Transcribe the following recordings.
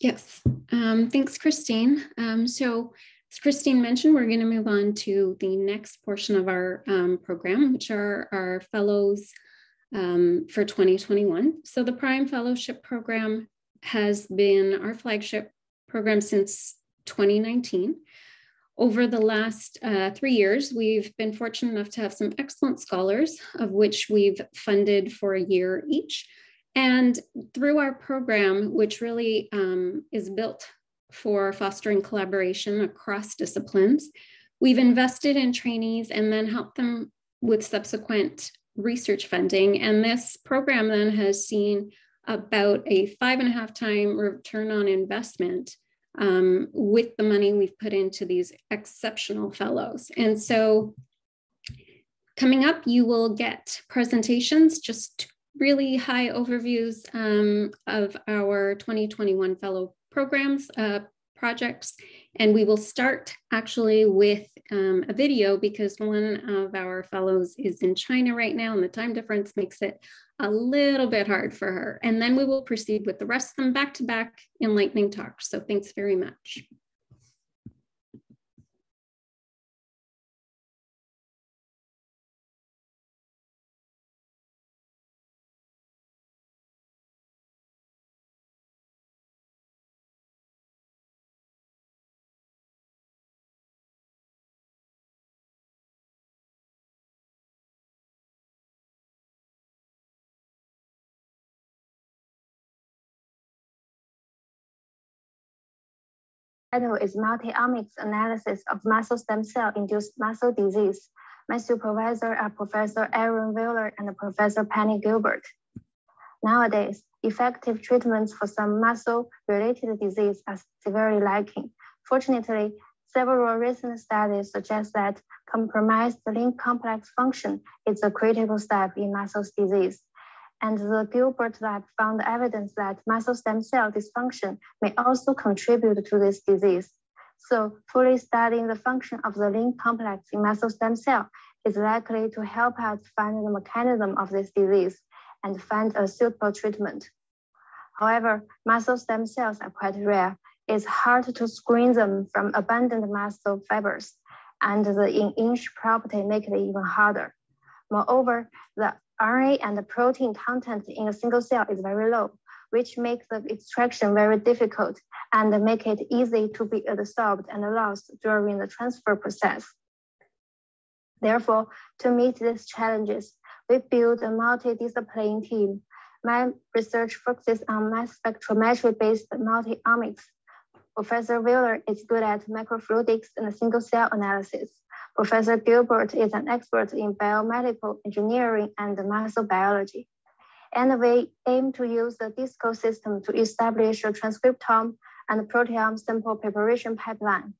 Yes, um, thanks, Christine. Um, so as Christine mentioned, we're going to move on to the next portion of our um, program, which are our fellows um, for 2021. So the Prime Fellowship Program has been our flagship program since 2019. Over the last uh, three years, we've been fortunate enough to have some excellent scholars, of which we've funded for a year each. And through our program, which really um, is built for fostering collaboration across disciplines, we've invested in trainees and then helped them with subsequent research funding. And this program then has seen about a five and a half time return on investment um, with the money we've put into these exceptional fellows. And so coming up, you will get presentations, just really high overviews um, of our 2021 fellow programs, uh, projects. And we will start actually with um, a video because one of our fellows is in China right now and the time difference makes it a little bit hard for her. And then we will proceed with the rest of them back to back in lightning talks. So thanks very much. Title is Multi-omics Analysis of Muscle Stem Cell Induced Muscle Disease. My supervisor are Professor Aaron Wheeler and Professor Penny Gilbert. Nowadays, effective treatments for some muscle-related disease are severely lacking. Fortunately, several recent studies suggest that compromised link complex function is a critical step in muscle disease and the Gilbert lab found evidence that muscle stem cell dysfunction may also contribute to this disease. So fully studying the function of the link complex in muscle stem cell is likely to help us find the mechanism of this disease and find a suitable treatment. However, muscle stem cells are quite rare. It's hard to screen them from abundant muscle fibers, and the in-inch property make it even harder. Moreover, the RNA and the protein content in a single cell is very low, which makes the extraction very difficult and make it easy to be adsorbed and lost during the transfer process. Therefore, to meet these challenges, we build a multidisciplinary team. My research focuses on mass spectrometry-based multi-omics. Professor Wheeler is good at microfluidics and single cell analysis. Professor Gilbert is an expert in biomedical engineering and muscle biology. And we aim to use the DISCO system to establish a transcriptome and proteome sample preparation pipeline.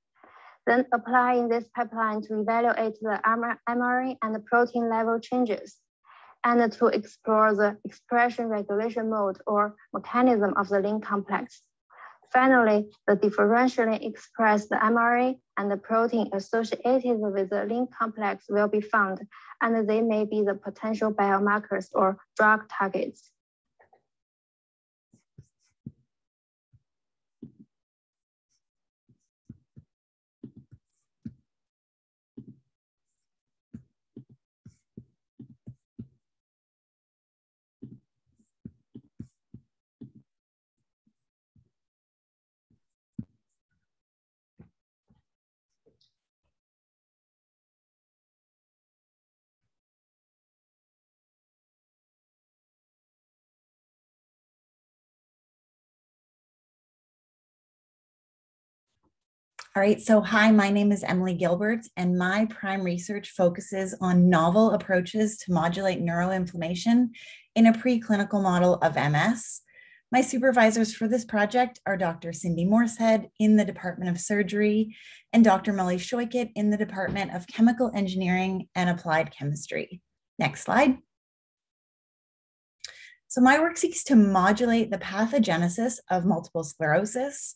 Then applying this pipeline to evaluate the mRNA and protein level changes and to explore the expression regulation mode or mechanism of the link complex. Finally, the differentially expressed mRNA and the protein associated with the link complex will be found, and they may be the potential biomarkers or drug targets. All right, so hi, my name is Emily Gilbert, and my prime research focuses on novel approaches to modulate neuroinflammation in a preclinical model of MS. My supervisors for this project are Dr. Cindy Morsehead in the Department of Surgery and Dr. Molly Schoikit in the Department of Chemical Engineering and Applied Chemistry. Next slide. So my work seeks to modulate the pathogenesis of multiple sclerosis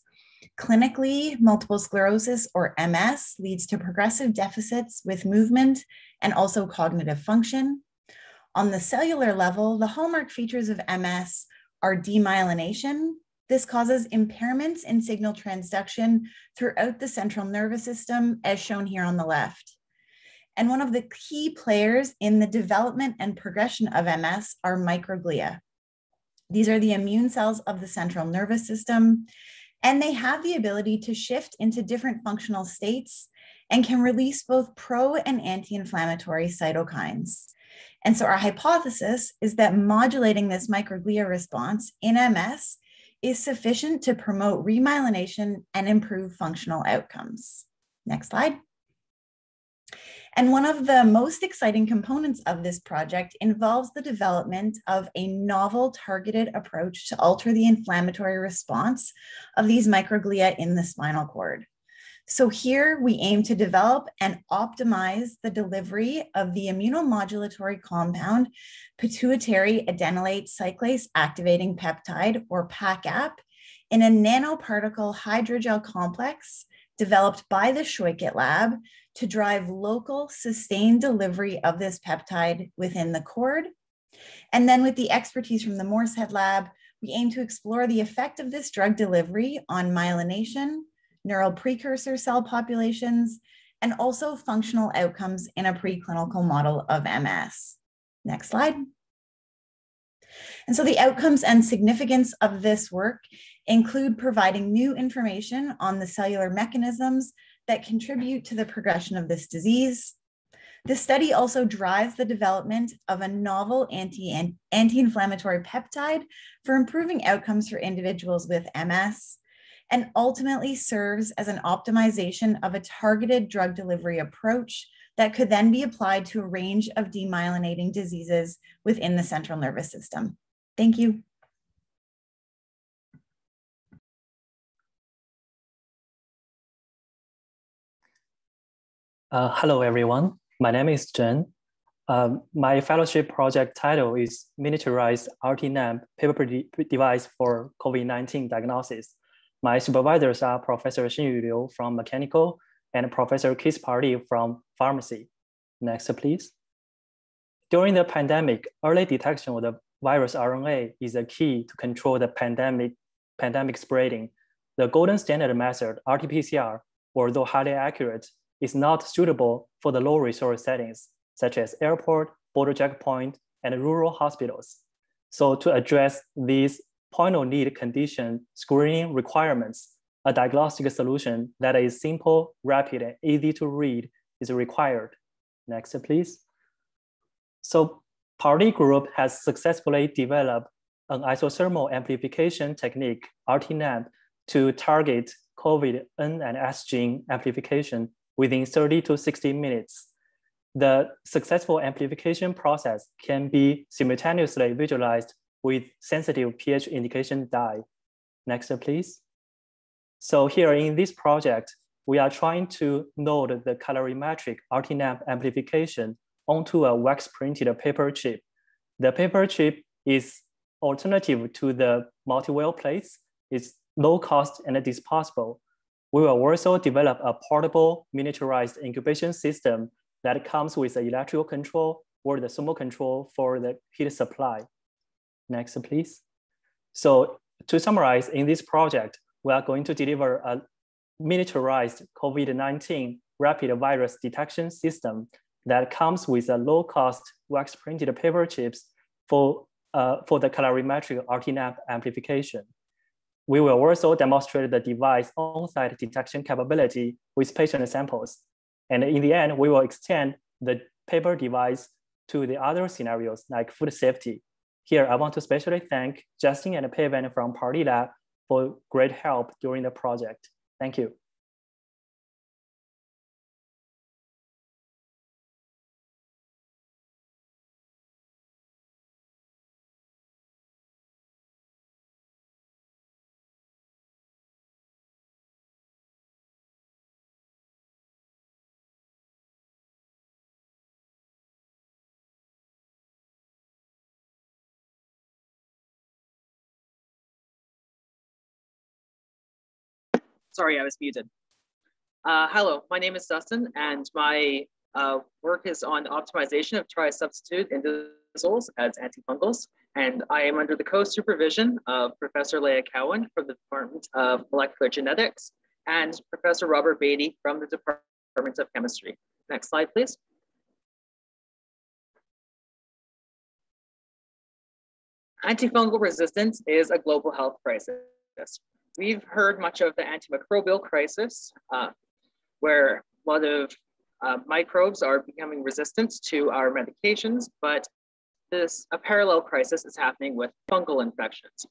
Clinically, multiple sclerosis or MS leads to progressive deficits with movement and also cognitive function. On the cellular level, the hallmark features of MS are demyelination, This causes impairments in signal transduction throughout the central nervous system, as shown here on the left. And one of the key players in the development and progression of MS are microglia. These are the immune cells of the central nervous system, and they have the ability to shift into different functional states and can release both pro and anti inflammatory cytokines. And so, our hypothesis is that modulating this microglia response in MS is sufficient to promote remyelination and improve functional outcomes. Next slide. And one of the most exciting components of this project involves the development of a novel targeted approach to alter the inflammatory response of these microglia in the spinal cord. So here we aim to develop and optimize the delivery of the immunomodulatory compound pituitary adenylate cyclase activating peptide or PACAP in a nanoparticle hydrogel complex developed by the Scheuket lab to drive local sustained delivery of this peptide within the cord. And then with the expertise from the Moorshead lab, we aim to explore the effect of this drug delivery on myelination, neural precursor cell populations, and also functional outcomes in a preclinical model of MS. Next slide. And so the outcomes and significance of this work include providing new information on the cellular mechanisms that contribute to the progression of this disease. The study also drives the development of a novel anti, anti-inflammatory peptide for improving outcomes for individuals with MS, and ultimately serves as an optimization of a targeted drug delivery approach that could then be applied to a range of demyelinating diseases within the central nervous system. Thank you. Uh, hello, everyone. My name is Jen. Um, my fellowship project title is Miniaturized RT-NAMP paper de device for COVID-19 diagnosis. My supervisors are Professor Xinyu Liu from Mechanical and Professor Keith Pardee from Pharmacy. Next, please. During the pandemic, early detection of the virus RNA is a key to control the pandemic, pandemic spreading. The golden standard method, RT-PCR, although highly accurate, is not suitable for the low resource settings, such as airport, border checkpoint, and rural hospitals. So to address these point of need condition screening requirements, a diagnostic solution that is simple, rapid, and easy to read is required. Next, please. So Pardee Group has successfully developed an isothermal amplification technique, RT-NAMP, to target COVID N and S gene amplification within 30 to 60 minutes. The successful amplification process can be simultaneously visualized with sensitive pH indication dye. Next, please. So here in this project, we are trying to node the colorimetric RT-NAMP amplification onto a wax printed paper chip. The paper chip is alternative to the multi-well plates. It's low cost and it is disposable we will also develop a portable miniaturized incubation system that comes with the electrical control or the thermal control for the heat supply. Next, please. So to summarize, in this project, we are going to deliver a miniaturized COVID-19 rapid virus detection system that comes with a low-cost wax printed paper chips for, uh, for the colorimetric RT-NAMP amplification. We will also demonstrate the device on-site detection capability with patient samples. And in the end, we will extend the paper device to the other scenarios like food safety. Here, I want to especially thank Justin and Pavan from Pardee Lab for great help during the project. Thank you. Sorry, I was muted. Uh, hello, my name is Dustin, and my uh, work is on optimization of tri-substitute indisols as antifungals. And I am under the co-supervision of Professor Leah Cowan from the Department of Molecular Genetics and Professor Robert Beatty from the Department of Chemistry. Next slide, please. Antifungal resistance is a global health crisis. We've heard much of the antimicrobial crisis, uh, where a lot of uh, microbes are becoming resistant to our medications, but this a parallel crisis is happening with fungal infections.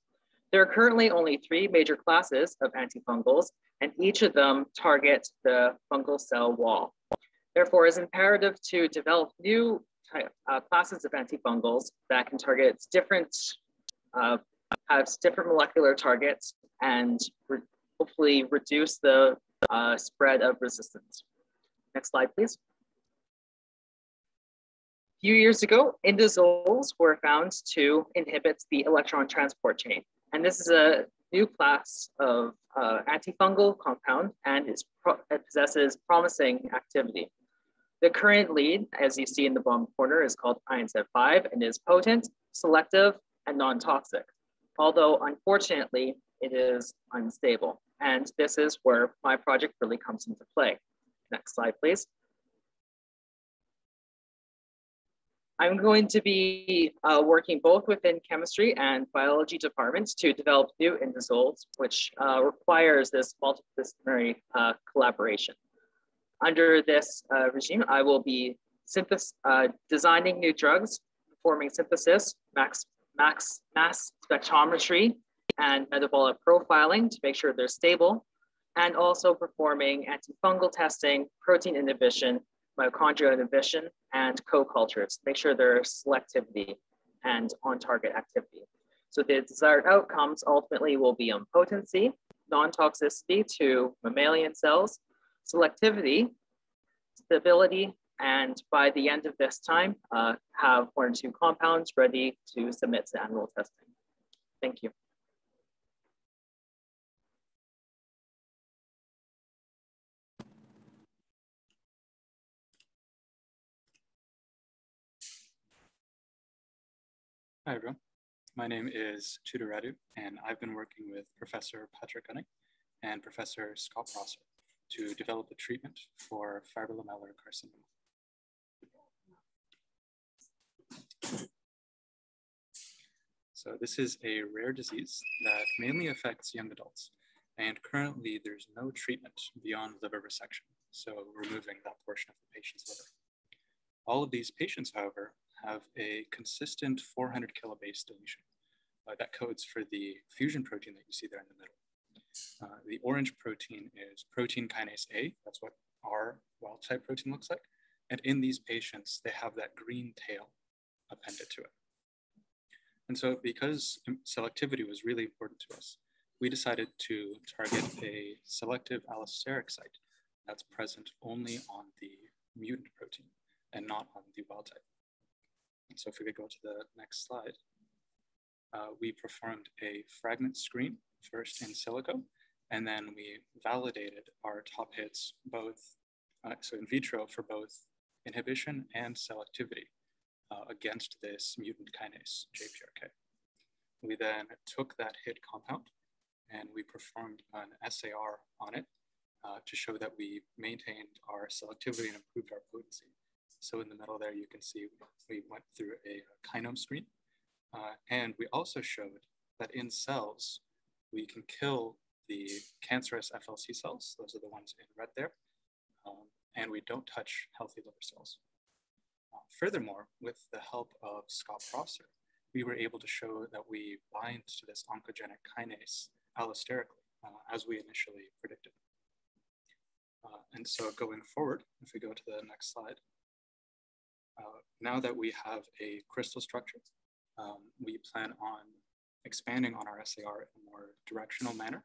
There are currently only three major classes of antifungals, and each of them target the fungal cell wall. Therefore, it's imperative to develop new type, uh, classes of antifungals that can target different, uh, have different molecular targets and re hopefully reduce the uh, spread of resistance. Next slide, please. A few years ago, indazoles were found to inhibit the electron transport chain. And this is a new class of uh, antifungal compound and it possesses promising activity. The current lead, as you see in the bottom corner, is called INZ5 and is potent, selective, and non-toxic. Although unfortunately, it is unstable. And this is where my project really comes into play. Next slide, please. I'm going to be uh, working both within chemistry and biology departments to develop new indazoles, which uh, requires this multidisciplinary uh, collaboration. Under this uh, regime, I will be uh, designing new drugs, performing synthesis, max, max, mass spectrometry, and metabolic profiling to make sure they're stable, and also performing antifungal testing, protein inhibition, mitochondrial inhibition, and co-cultures to make sure there's selectivity and on-target activity. So the desired outcomes ultimately will be on potency, non-toxicity to mammalian cells, selectivity, stability, and by the end of this time, uh, have one or two compounds ready to submit to animal testing. Thank you. Hi, everyone. My name is Tudor Radu, and I've been working with Professor Patrick Gunning and Professor Scott Prosser to develop a treatment for fibrolamellar carcinoma. So this is a rare disease that mainly affects young adults, and currently there's no treatment beyond liver resection, so removing that portion of the patient's liver. All of these patients, however, have a consistent 400 kilobase deletion uh, that codes for the fusion protein that you see there in the middle. Uh, the orange protein is protein kinase A. That's what our wild type protein looks like. And in these patients, they have that green tail appended to it. And so because selectivity was really important to us, we decided to target a selective allosteric site that's present only on the mutant protein and not on the wild type. So if we could go to the next slide, uh, we performed a fragment screen first in silico, and then we validated our top hits both, uh, so in vitro for both inhibition and selectivity uh, against this mutant kinase, JPRK. We then took that hit compound and we performed an SAR on it uh, to show that we maintained our selectivity and improved our potency. So in the middle there, you can see we went through a kinome screen. Uh, and we also showed that in cells, we can kill the cancerous FLC cells. Those are the ones in red there. Um, and we don't touch healthy liver cells. Uh, furthermore, with the help of Scott Prosser, we were able to show that we bind to this oncogenic kinase allosterically, uh, as we initially predicted. Uh, and so going forward, if we go to the next slide, now that we have a crystal structure, um, we plan on expanding on our SAR in a more directional manner.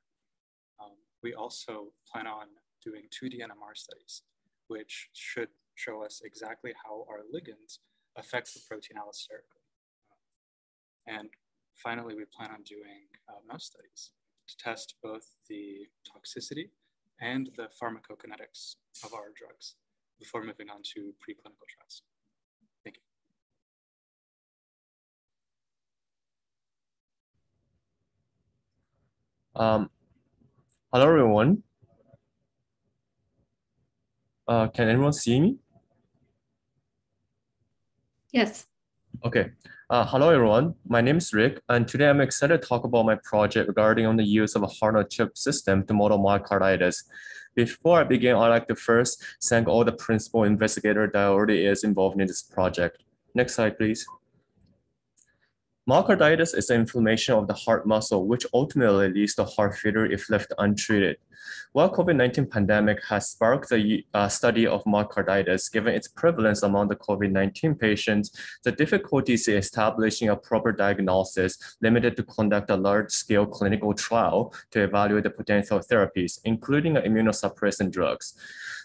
Um, we also plan on doing 2D NMR studies, which should show us exactly how our ligands affect the protein allosterically. And finally, we plan on doing uh, mouse studies to test both the toxicity and the pharmacokinetics of our drugs before moving on to preclinical trials. Um, hello, everyone. Uh, can anyone see me? Yes. Okay. Uh, hello, everyone. My name is Rick, and today I'm excited to talk about my project regarding on the use of a heart-on-chip system to model myocarditis. Before I begin, I'd like to first thank all the principal investigator that already is involved in this project. Next slide, please. Myocarditis is an inflammation of the heart muscle, which ultimately leads to heart failure if left untreated. While COVID-19 pandemic has sparked the uh, study of myocarditis, given its prevalence among the COVID-19 patients, the difficulties in establishing a proper diagnosis limited to conduct a large-scale clinical trial to evaluate the potential therapies, including immunosuppressant drugs.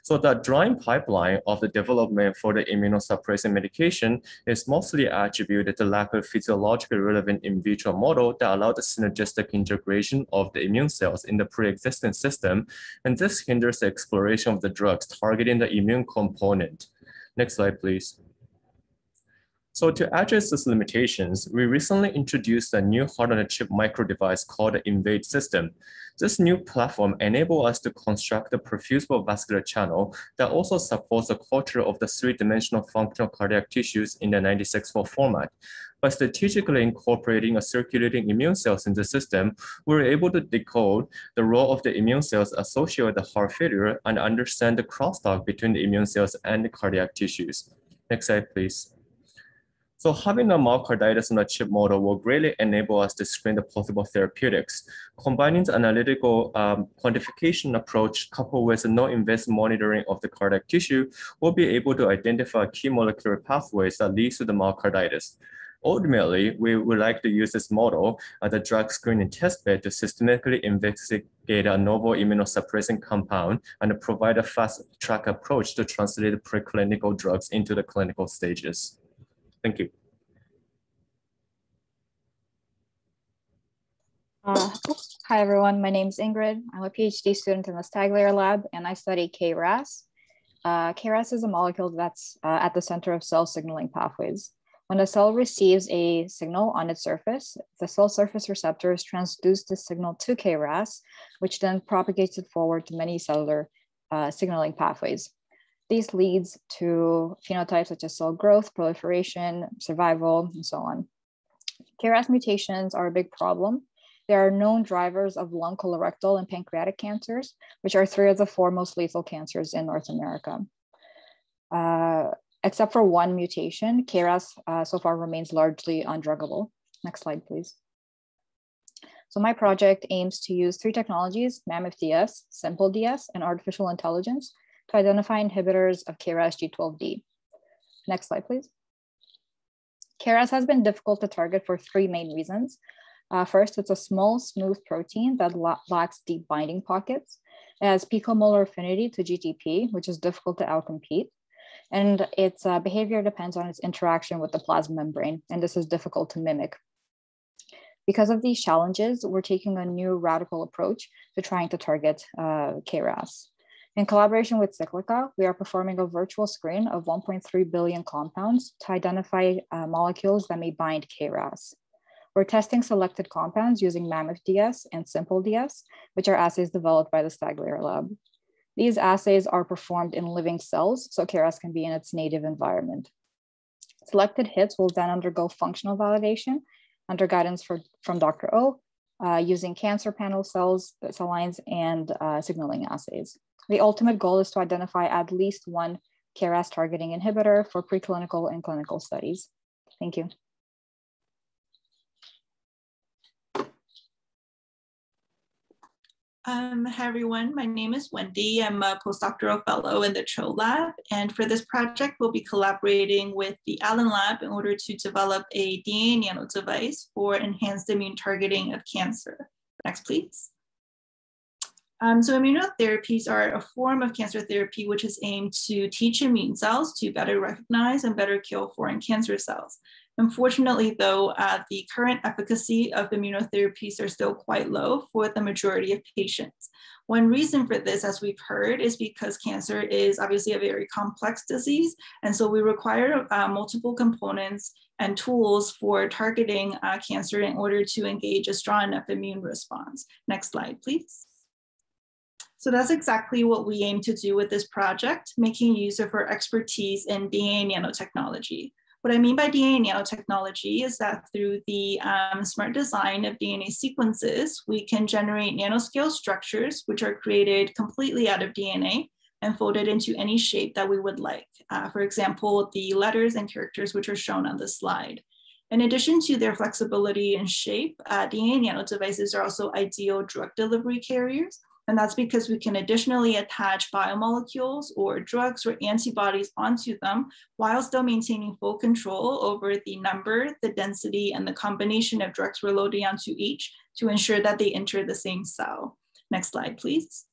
So the drawing pipeline of the development for the immunosuppressant medication is mostly attributed to lack of physiologically relevant in vitro model that allowed the synergistic integration of the immune cells in the pre-existing system, and this hinders the exploration of the drugs targeting the immune component. Next slide, please. So to address these limitations, we recently introduced a new heart-on-a-chip microdevice called the INVADE system. This new platform enables us to construct a perfusible vascular channel that also supports the culture of the three-dimensional functional cardiac tissues in the 96-fold format. By strategically incorporating a circulating immune cells in the system, we were able to decode the role of the immune cells associated with heart failure and understand the crosstalk between the immune cells and the cardiac tissues. Next slide, please. So having a myocarditis on a chip model will greatly enable us to screen the possible therapeutics. Combining the analytical um, quantification approach coupled with non-invasive monitoring of the cardiac tissue, we'll be able to identify key molecular pathways that lead to the myocarditis. Ultimately, we would like to use this model as a drug screening testbed to systematically investigate a novel immunosuppressing compound and provide a fast track approach to translate preclinical drugs into the clinical stages. Thank you. Uh, hi, everyone. My name is Ingrid. I'm a PhD student in the Staglier lab, and I study KRAS. Uh, KRAS is a molecule that's uh, at the center of cell signaling pathways. When a cell receives a signal on its surface, the cell surface receptors transduce the signal to KRAS, which then propagates it forward to many cellular uh, signaling pathways. These leads to phenotypes such as cell growth, proliferation, survival, and so on. KRAS mutations are a big problem. There are known drivers of lung, colorectal, and pancreatic cancers, which are three of the four most lethal cancers in North America. Uh, except for one mutation, KRAS uh, so far remains largely undruggable. Next slide, please. So my project aims to use three technologies, MAMMOTH DS, SiMPL-DS, and artificial intelligence to identify inhibitors of KRAS G12D. Next slide, please. KRAS has been difficult to target for three main reasons. Uh, first, it's a small, smooth protein that la lacks deep binding pockets. It has picomolar affinity to GTP, which is difficult to outcompete. And its uh, behavior depends on its interaction with the plasma membrane, and this is difficult to mimic. Because of these challenges, we're taking a new radical approach to trying to target uh, KRAS. In collaboration with Cyclica, we are performing a virtual screen of 1.3 billion compounds to identify uh, molecules that may bind KRAS. We're testing selected compounds using MAMIF-DS and SiMPL-DS, which are assays developed by the Staglier lab. These assays are performed in living cells, so KRAS can be in its native environment. Selected hits will then undergo functional validation under guidance for, from Dr. O uh, using cancer panel cells, cell lines, and uh, signaling assays. The ultimate goal is to identify at least one KRAS targeting inhibitor for preclinical and clinical studies. Thank you. Um, hi everyone, my name is Wendy. I'm a postdoctoral fellow in the CHO lab. And for this project, we'll be collaborating with the Allen lab in order to develop a DNA nano device for enhanced immune targeting of cancer. Next, please. Um, so immunotherapies are a form of cancer therapy which is aimed to teach immune cells to better recognize and better kill foreign cancer cells. Unfortunately, though, uh, the current efficacy of immunotherapies are still quite low for the majority of patients. One reason for this, as we've heard, is because cancer is obviously a very complex disease. And so we require uh, multiple components and tools for targeting uh, cancer in order to engage a strong enough immune response. Next slide, please. So that's exactly what we aim to do with this project, making use of our expertise in DNA nanotechnology. What I mean by DNA nanotechnology is that through the um, smart design of DNA sequences, we can generate nanoscale structures, which are created completely out of DNA and folded into any shape that we would like. Uh, for example, the letters and characters which are shown on this slide. In addition to their flexibility and shape, uh, DNA nanodevices are also ideal drug delivery carriers and that's because we can additionally attach biomolecules or drugs or antibodies onto them while still maintaining full control over the number, the density, and the combination of drugs we're loading onto each to ensure that they enter the same cell. Next slide, please.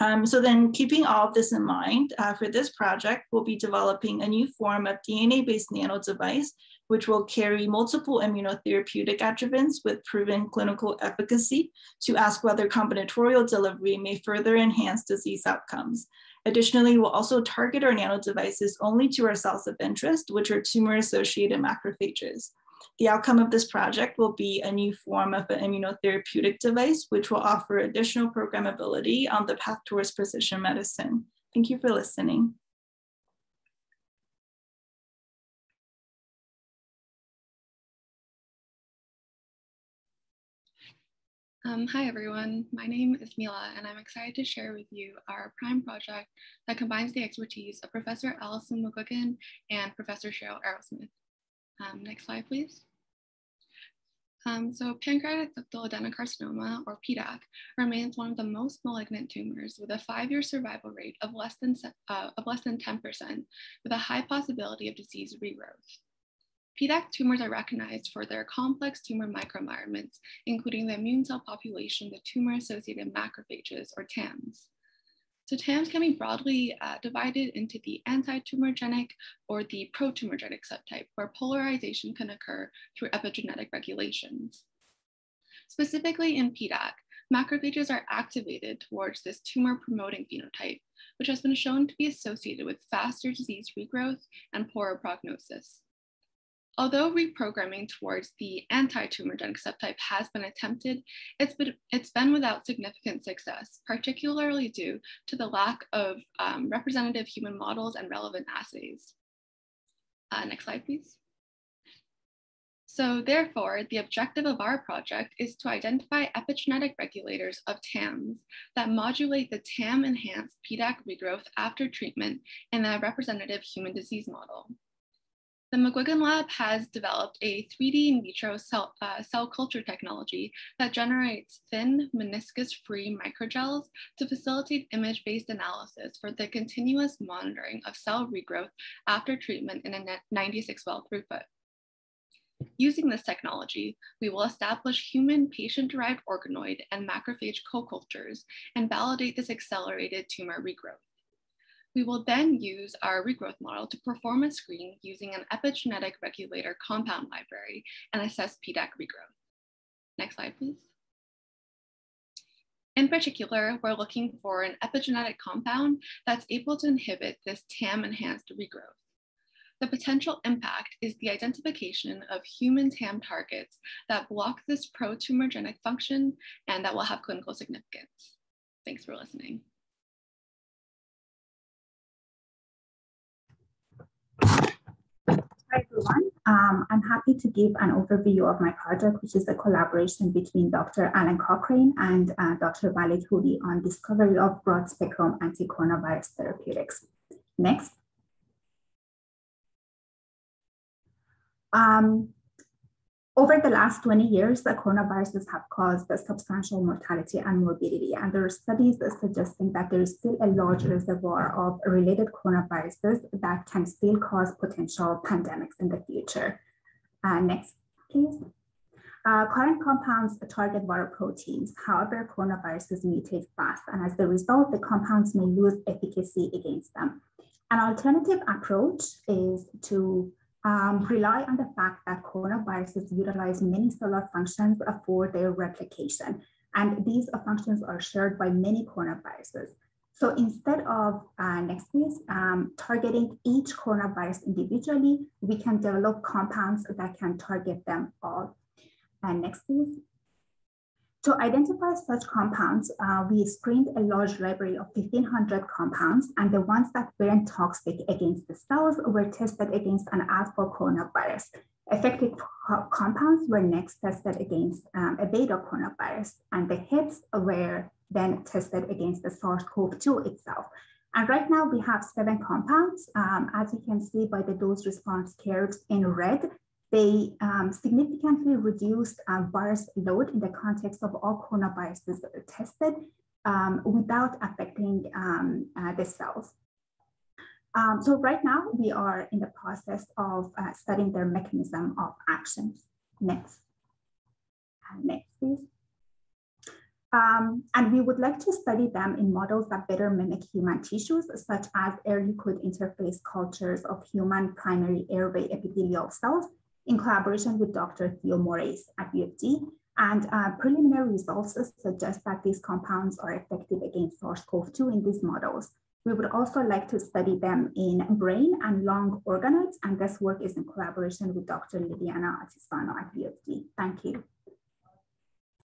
Um, so then keeping all of this in mind, uh, for this project, we'll be developing a new form of DNA-based nano device which will carry multiple immunotherapeutic adjuvants with proven clinical efficacy to ask whether combinatorial delivery may further enhance disease outcomes. Additionally, we'll also target our nanodevices only to our cells of interest, which are tumor-associated macrophages. The outcome of this project will be a new form of an immunotherapeutic device, which will offer additional programmability on the path towards precision medicine. Thank you for listening. Um, hi everyone, my name is Mila and I'm excited to share with you our PRIME project that combines the expertise of Professor Alison McGuigan and Professor Cheryl Arrowsmith. Um, next slide please. Um, so pancreatic ductal adenocarcinoma or PDAC remains one of the most malignant tumors with a five-year survival rate of less than, uh, of less than 10% with a high possibility of disease regrowth. PDAC tumors are recognized for their complex tumor microenvironments, including the immune cell population, the tumor-associated macrophages, or TAMs. So TAMs can be broadly uh, divided into the anti-tumorigenic or the pro-tumorigenic subtype, where polarization can occur through epigenetic regulations. Specifically in PDAC, macrophages are activated towards this tumor-promoting phenotype, which has been shown to be associated with faster disease regrowth and poorer prognosis. Although reprogramming towards the anti-tumorigenic subtype has been attempted, it's been, it's been without significant success, particularly due to the lack of um, representative human models and relevant assays. Uh, next slide, please. So therefore, the objective of our project is to identify epigenetic regulators of TAMs that modulate the TAM-enhanced PDAC regrowth after treatment in a representative human disease model. The McGuigan Lab has developed a 3D in vitro cell, uh, cell culture technology that generates thin meniscus-free microgels to facilitate image-based analysis for the continuous monitoring of cell regrowth after treatment in a 96 well throughput. Using this technology, we will establish human patient-derived organoid and macrophage co-cultures and validate this accelerated tumor regrowth. We will then use our regrowth model to perform a screen using an epigenetic regulator compound library and assess PDAC regrowth. Next slide, please. In particular, we're looking for an epigenetic compound that's able to inhibit this TAM-enhanced regrowth. The potential impact is the identification of human TAM targets that block this pro-tumorigenic function and that will have clinical significance. Thanks for listening. Everyone. Um, I'm happy to give an overview of my project, which is a collaboration between Dr. Alan Cochrane and uh, Dr. Walid Houdi on discovery of broad spectrum anti-coronavirus therapeutics. Next. Um, over the last 20 years, the coronaviruses have caused a substantial mortality and morbidity, and there are studies suggesting that there is still a large reservoir of related coronaviruses that can still cause potential pandemics in the future. Uh, next, please. Uh, current compounds target viral proteins. However, coronaviruses mutate fast, and as a result, the compounds may lose efficacy against them. An alternative approach is to um, rely on the fact that coronaviruses utilize many cellular functions for their replication. And these functions are shared by many coronaviruses. So instead of, uh, next please, um, targeting each coronavirus individually, we can develop compounds that can target them all. And next please. To identify such compounds, uh, we screened a large library of 1500 compounds and the ones that weren't toxic against the cells were tested against an alpha coronavirus. Effective co compounds were next tested against um, a beta coronavirus and the hits were then tested against the SARS-CoV-2 itself. And right now we have seven compounds. Um, as you can see by the dose response curves in red, they um, significantly reduced uh, virus load in the context of all coronaviruses tested um, without affecting um, uh, the cells. Um, so right now we are in the process of uh, studying their mechanism of action. Next. next, please. Um, and we would like to study them in models that better mimic human tissues, such as air liquid interface cultures of human primary airway epithelial cells in collaboration with Dr. Theo Moraes at UFD. And uh, preliminary results suggest that these compounds are effective against SARS-CoV-2 in these models. We would also like to study them in brain and lung organoids, and this work is in collaboration with Dr. Liliana Artisano at UFD. Thank you.